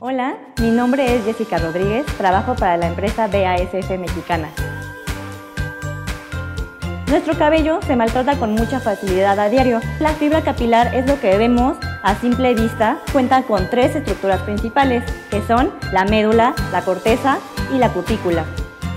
Hola, mi nombre es Jessica Rodríguez, trabajo para la empresa BASF Mexicana. Nuestro cabello se maltrata con mucha facilidad a diario. La fibra capilar es lo que vemos a simple vista. Cuenta con tres estructuras principales, que son la médula, la corteza y la cutícula.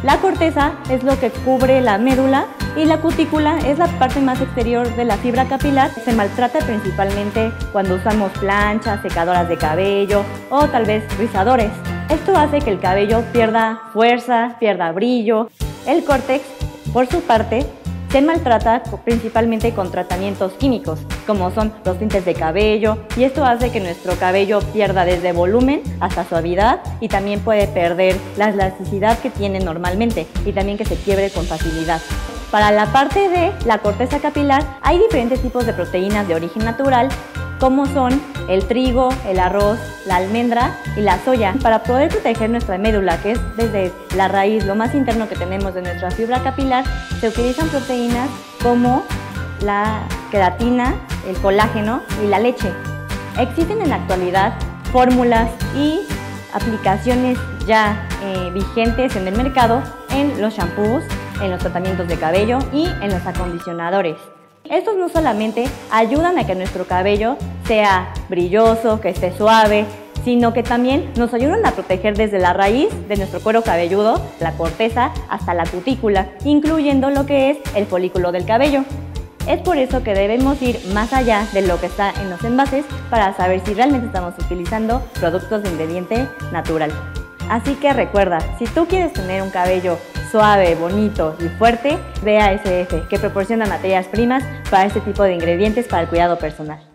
La corteza es lo que cubre la médula y la cutícula es la parte más exterior de la fibra capilar. Se maltrata principalmente cuando usamos planchas, secadoras de cabello o tal vez rizadores. Esto hace que el cabello pierda fuerza, pierda brillo. El córtex, por su parte, se maltrata principalmente con tratamientos químicos, como son los tintes de cabello, y esto hace que nuestro cabello pierda desde volumen hasta suavidad y también puede perder la elasticidad que tiene normalmente y también que se quiebre con facilidad. Para la parte de la corteza capilar hay diferentes tipos de proteínas de origen natural como son el trigo, el arroz, la almendra y la soya, para poder proteger nuestra médula, que es desde la raíz, lo más interno que tenemos de nuestra fibra capilar, se utilizan proteínas como la queratina, el colágeno y la leche. Existen en la actualidad fórmulas y aplicaciones ya eh, vigentes en el mercado en los shampoos, en los tratamientos de cabello y en los acondicionadores. Estos no solamente ayudan a que nuestro cabello sea brilloso, que esté suave, sino que también nos ayudan a proteger desde la raíz de nuestro cuero cabelludo, la corteza, hasta la cutícula, incluyendo lo que es el folículo del cabello. Es por eso que debemos ir más allá de lo que está en los envases para saber si realmente estamos utilizando productos de ingrediente natural. Así que recuerda, si tú quieres tener un cabello suave, bonito y fuerte, ve a SF, que proporciona materias primas para este tipo de ingredientes para el cuidado personal.